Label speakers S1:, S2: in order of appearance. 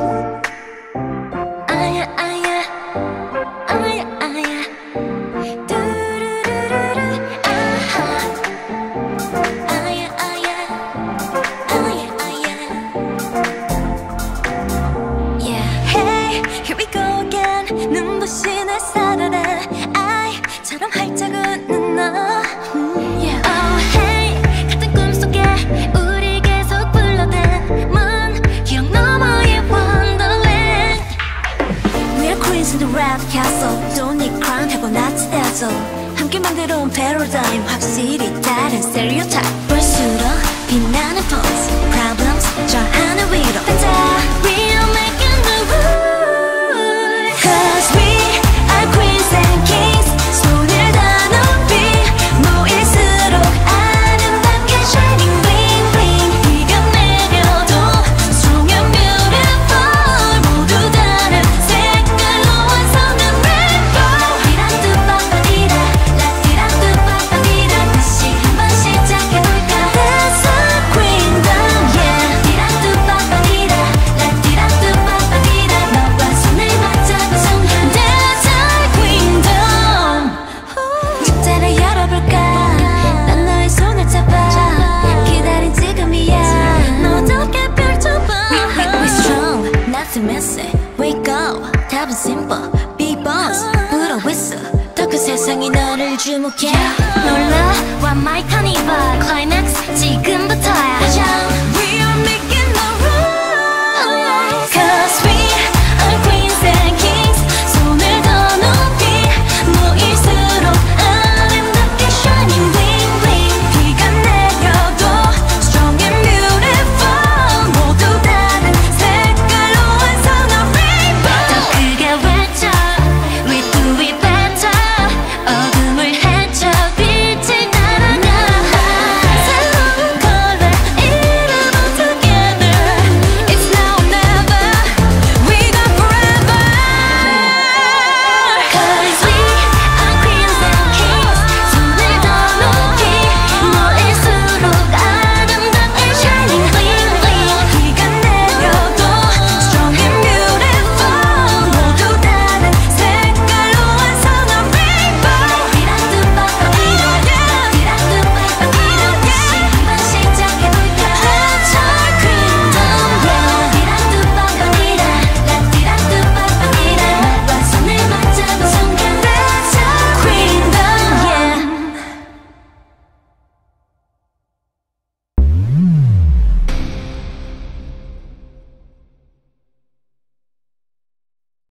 S1: Bitcoin. 있어 함께 만들어온 패러다임 확실히 다른 스테레오타입 볼수록 빛나는 포즈 What's missing? Wake up. 답은 simple. Be boss. 불어있어 더큰 세상이 너를 주목해. 놀라와 마이 카니발 클라이맥스 지금부터